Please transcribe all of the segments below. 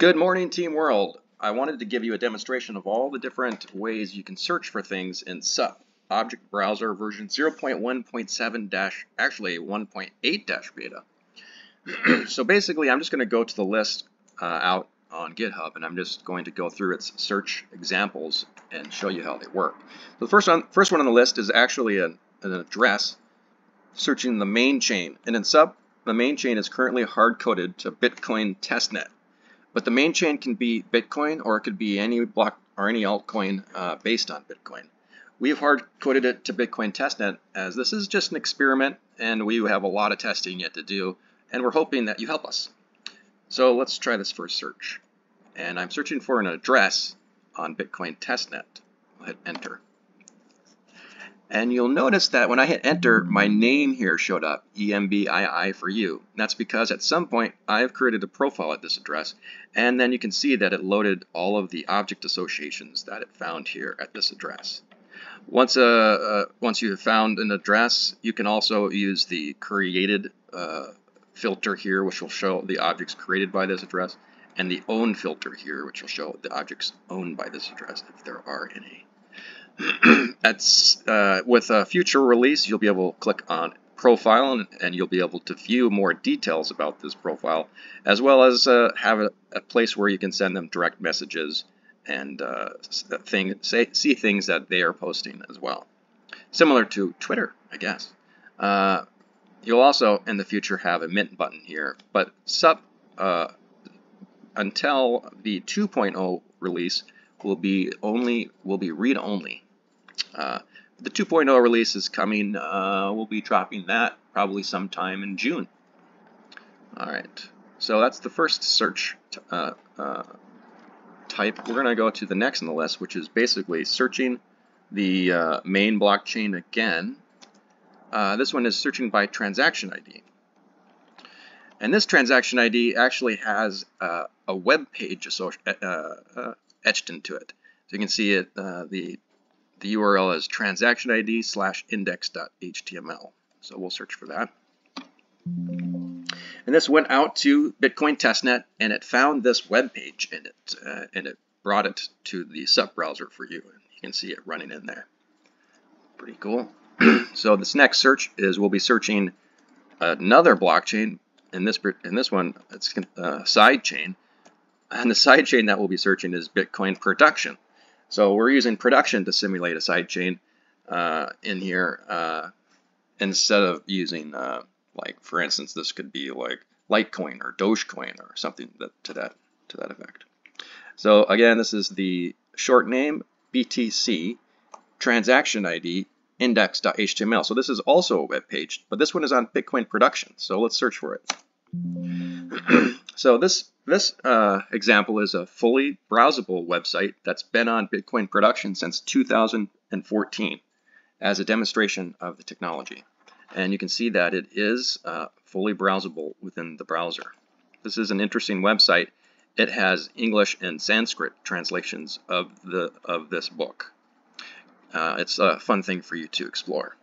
Good morning, Team World. I wanted to give you a demonstration of all the different ways you can search for things in SUP, Object Browser version 0.1.7 actually 1.8 dash beta. so basically, I'm just going to go to the list uh, out on GitHub, and I'm just going to go through its search examples and show you how they work. So the first one, first one on the list is actually an, an address searching the main chain, and in SUP, the main chain is currently hard-coded to Bitcoin testnet. But the main chain can be Bitcoin or it could be any block or any altcoin uh, based on Bitcoin. We have hard coded it to Bitcoin testnet as this is just an experiment and we have a lot of testing yet to do and we're hoping that you help us. So let's try this first search. And I'm searching for an address on Bitcoin testnet. I'll hit enter. And you'll notice that when I hit enter, my name here showed up, EMBII for you. that's because at some point I've created a profile at this address, and then you can see that it loaded all of the object associations that it found here at this address. Once, uh, uh, once you have found an address, you can also use the created uh, filter here, which will show the objects created by this address, and the own filter here, which will show the objects owned by this address, if there are any. That's uh, with a future release, you'll be able to click on profile and, and, you'll be able to view more details about this profile, as well as uh, have a, a, place where you can send them direct messages and uh, thing, say, see things that they are posting as well. Similar to Twitter, I guess. Uh, you'll also, in the future, have a mint button here, but SUP, uh, until the 2.0 release, will be only will be read only. Uh, the 2.0 release is coming. Uh, we'll be dropping that probably sometime in June. All right, so that's the first search uh, uh, type. We're going to go to the next on the list, which is basically searching the uh, main blockchain again. Uh, this one is searching by transaction ID. And this transaction ID actually has a web page etched into it. So you can see it, the the URL is transaction ID slash index.html. So we'll search for that. And this went out to Bitcoin testnet and it found this web page in it uh, and it brought it to the SUP browser for you. And you can see it running in there. Pretty cool. so this next search is we'll be searching another blockchain. In this in this one, it's a uh, side chain. And the side chain that we'll be searching is Bitcoin production. So we're using production to simulate a sidechain uh, in here uh, instead of using, uh, like, for instance, this could be like Litecoin or Dogecoin or something that, to that to that effect. So again, this is the short name BTC transaction ID index.html. So this is also a web page, but this one is on Bitcoin production. So let's search for it. So this this uh, example is a fully browsable website that's been on Bitcoin production since 2014 as a demonstration of the technology. And you can see that it is uh, fully browsable within the browser. This is an interesting website. It has English and Sanskrit translations of the of this book. Uh, it's a fun thing for you to explore.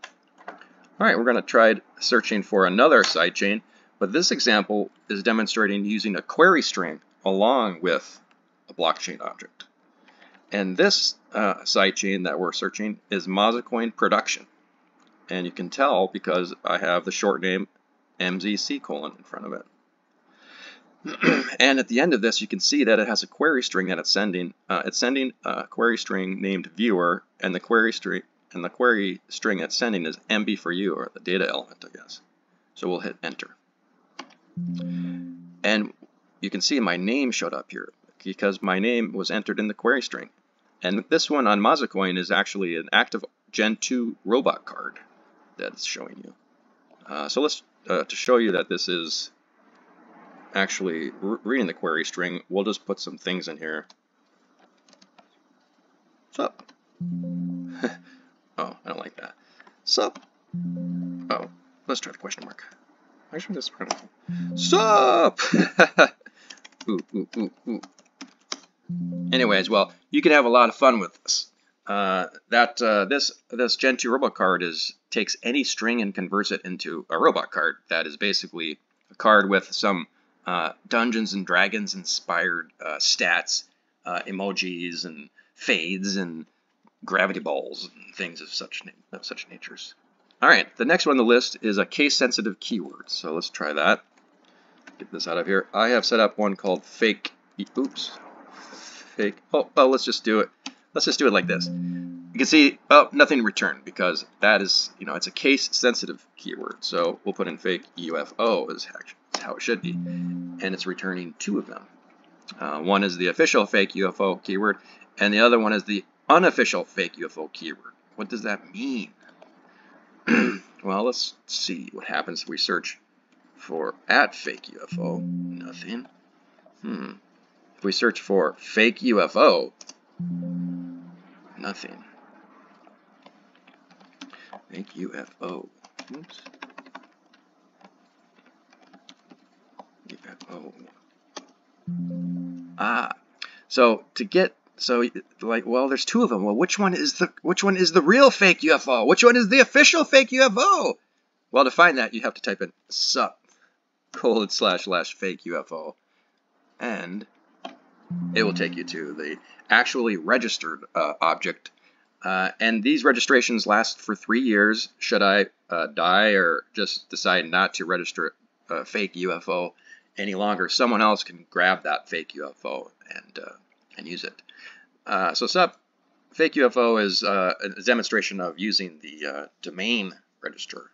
All right, we're going to try searching for another sidechain. But this example is demonstrating using a query string along with a blockchain object. And this uh, sidechain that we're searching is Mazacoin Production. And you can tell because I have the short name MZC colon in front of it. and at the end of this, you can see that it has a query string that it's sending. Uh, it's sending a query string named viewer, and the query string and the query string it's sending is MB for you, or the data element, I guess. So we'll hit enter. And you can see my name showed up here because my name was entered in the query string. And this one on Mazacoin is actually an active Gen 2 robot card that's showing you. Uh, so let's, uh, to show you that this is actually reading the query string, we'll just put some things in here. Sup? oh, I don't like that. Sup? Oh, let's try the question mark. Actually, this Sup? ooh, ooh, ooh, ooh. Anyways, well, you can have a lot of fun with this. Uh, that uh, this this Gen 2 robot card is takes any string and converts it into a robot card. That is basically a card with some uh, Dungeons and Dragons inspired uh, stats, uh, emojis, and fades, and gravity balls, and things of such of such natures. All right, the next one on the list is a case-sensitive keyword. So let's try that. Get this out of here. I have set up one called fake. Oops, fake. Oh, well, let's just do it. Let's just do it like this. You can see, oh, nothing returned because that is, you know, it's a case-sensitive keyword. So we'll put in fake UFO is how it should be, and it's returning two of them. Uh, one is the official fake UFO keyword, and the other one is the unofficial fake UFO keyword. What does that mean? Well, let's see what happens if we search for at fake UFO. Nothing. Hmm. If we search for fake UFO, nothing. Fake UFO. Oops. UFO. Ah. So to get so like well there's two of them. Well, which one is the which one is the real fake UFO? Which one is the official fake UFO? Well, to find that you have to type in sup colon slash slash fake UFO and it will take you to the actually registered uh, object. Uh, and these registrations last for three years. Should I uh, die or just decide not to register a fake UFO any longer, someone else can grab that fake UFO and uh, and use it. Uh, so SUP fake UFO is uh, a demonstration of using the domain register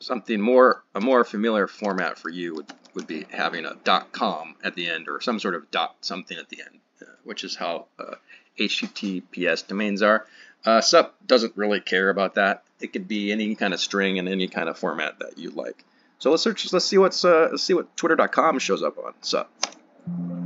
something more a more familiar format for you would, would be having a .com at the end or some sort of dot something at the end, uh, which is how uh, HTTPS domains are. Uh, SUP doesn't really care about that. It could be any kind of string in any kind of format that you like. So let's search. Let's see what's uh, let's see what Twitter.com shows up on SUP.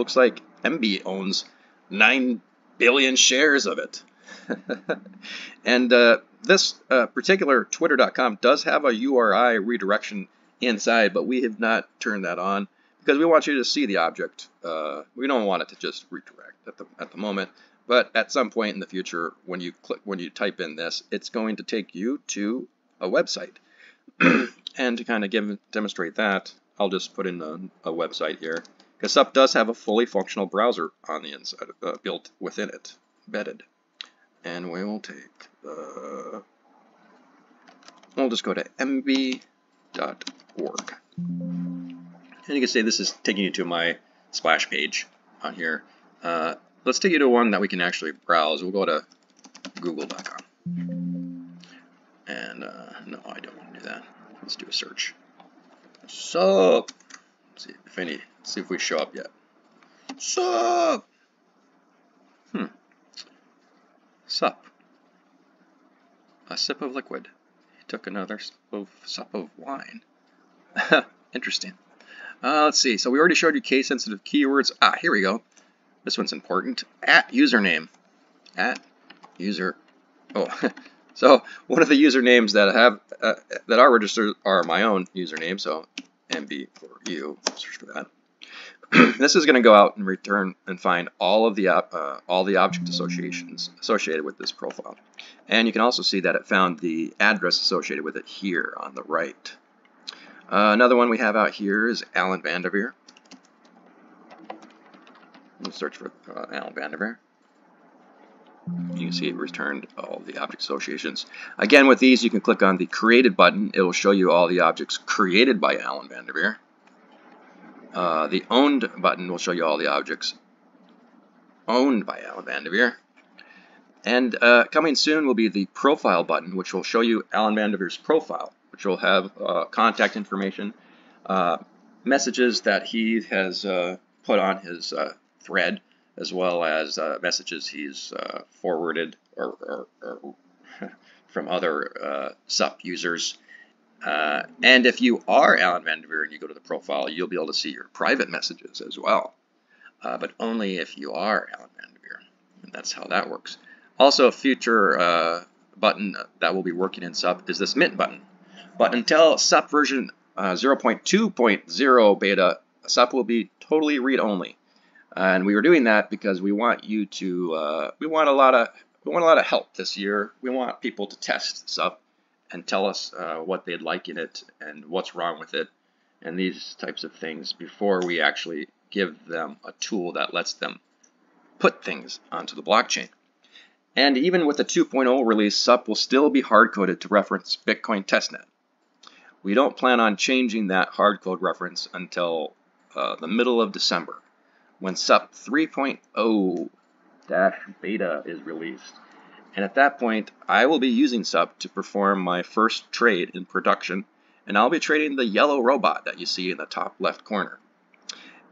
Looks like MB owns nine billion shares of it. and uh, this uh, particular Twitter.com does have a URI redirection inside, but we have not turned that on because we want you to see the object. Uh, we don't want it to just redirect at the at the moment, but at some point in the future, when you click when you type in this, it's going to take you to a website. and to kind of give demonstrate that, I'll just put in a, a website here. Because does have a fully functional browser on the inside, uh, built within it, embedded and we will take the, we'll just go to mb.org. And you can see this is taking you to my splash page on here. Uh, let's take you to one that we can actually browse. We'll go to google.com. And uh, no, I don't want to do that. Let's do a search. Sup? Let's see if any, see if we show up yet. Sup? Hmm. Sup. A sip of liquid. He took another sip of, sup of wine. Interesting. Uh, let's see. So we already showed you case-sensitive keywords. Ah, here we go. This one's important. At username. At user. Oh, so one of the usernames that have uh, that are registered are my own username. So MB for you. Search for that. this is going to go out and return and find all of the uh, all the object associations associated with this profile. And you can also see that it found the address associated with it here on the right. Uh, another one we have out here is Alan Vanderveer. We'll search for uh, Alan Vanderveer. You can see it returned all the object associations. Again, with these, you can click on the Created button. It will show you all the objects created by Alan Vanderveer. Uh, the Owned button will show you all the objects owned by Alan Vanderveer. And uh, coming soon will be the Profile button, which will show you Alan Vanderveer's profile, which will have uh, contact information, uh, messages that he has uh, put on his uh, thread, as well as messages he's forwarded or, or, or from other SUP users uh, and if you are Alan Vanderveer and you go to the profile, you'll be able to see your private messages as well. Uh, but only if you are Alan Vanderveer. And that's how that works. Also, a future uh, button that will be working in SUP is this Mint button. But until SUP version uh, 0.2.0 beta, SUP will be totally read-only. And we were doing that because we want you to, uh, we want a lot of, we want a lot of help this year. We want people to test SUP and tell us uh, what they'd like in it and what's wrong with it. and these types of things before we actually give them a tool that lets them put things onto the blockchain. And even with the 2.0 release, SUP will still be hard-coded to reference Bitcoin testnet. We don't plan on changing that hardcode reference until uh, the middle of December, when SUP 3.0-beta is released. And at that point, I will be using SUP to perform my first trade in production, and I'll be trading the yellow robot that you see in the top left corner.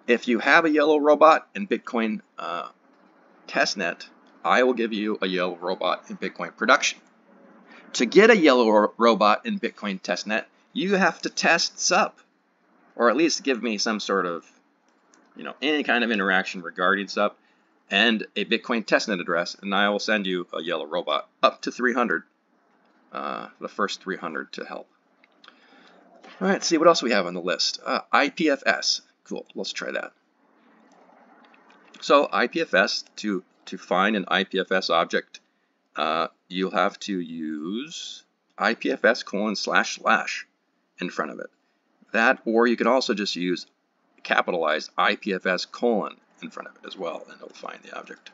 If you have a yellow robot in Bitcoin uh, testnet, I will give you a yellow robot in Bitcoin production. To get a yellow robot in Bitcoin testnet, you have to test SUP, or at least give me some sort of, you know, any kind of interaction regarding SUP and a Bitcoin testnet address, and I will send you a yellow robot up to 300, uh, the first 300 to help. All right, see what else we have on the list. Uh, IPFS. Cool, let's try that. So IPFS, to, to find an IPFS object, uh, you'll have to use IPFS colon slash slash in front of it. That, or you can also just use capitalized IPFS colon in front of it as well, and it'll find the object.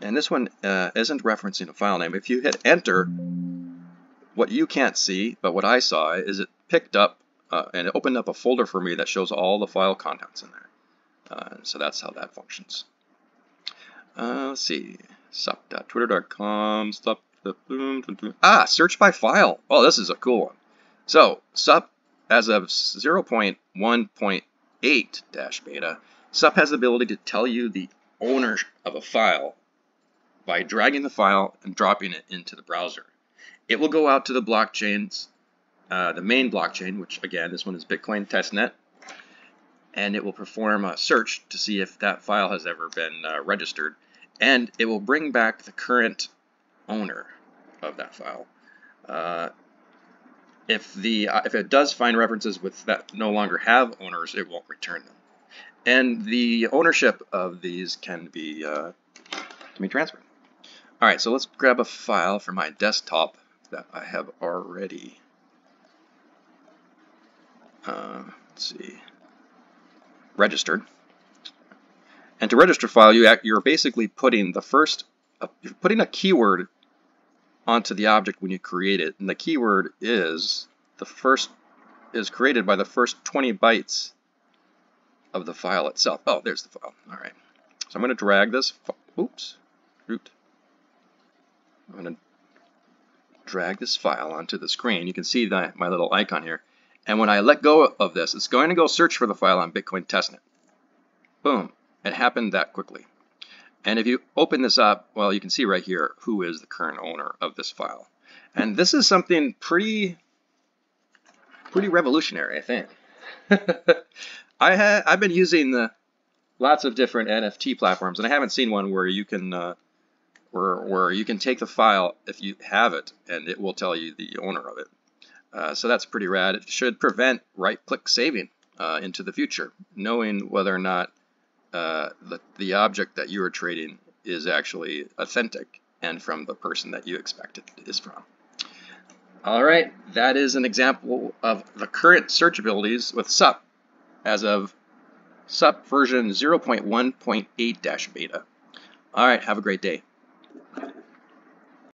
And this one uh, isn't referencing a file name. If you hit enter, what you can't see, but what I saw, is it picked up uh, and it opened up a folder for me that shows all the file contents in there. Uh, so that's how that functions. Uh, let's see, sup.twitter.com, sup, ah, search by file. Oh, this is a cool one. So, sup, as of 0.1.8-beta, SUP has the ability to tell you the owner of a file by dragging the file and dropping it into the browser. It will go out to the blockchains, uh, the main blockchain, which again, this one is Bitcoin testnet, and it will perform a search to see if that file has ever been uh, registered, and it will bring back the current owner of that file. Uh, if the uh, if it does find references with that no longer have owners, it won't return them. And the ownership of these can be, uh, can be transferred. All right, so let's grab a file from my desktop that I have already. Uh, let's see, registered. And to register a file, you act, you're basically putting the first, uh, you're putting a keyword onto the object when you create it, and the keyword is the first is created by the first 20 bytes of the file itself. Oh, there's the file. All right. So I'm going to drag this. Oops. Root. I'm going to drag this file onto the screen. You can see my little icon here. And when I let go of this, it's going to go search for the file on Bitcoin testnet. Boom. It happened that quickly. And if you open this up, well, you can see right here who is the current owner of this file. And this is something pretty, pretty revolutionary, I think. I ha I've been using the lots of different NFT platforms, and I haven't seen one where you can uh, where where you can take the file if you have it, and it will tell you the owner of it. Uh, so that's pretty rad. It should prevent right-click saving uh, into the future, knowing whether or not uh, the the object that you are trading is actually authentic and from the person that you expect it is from. All right, that is an example of the current search abilities with SUP as of SUP version 0.1.8-beta. All right, have a great day.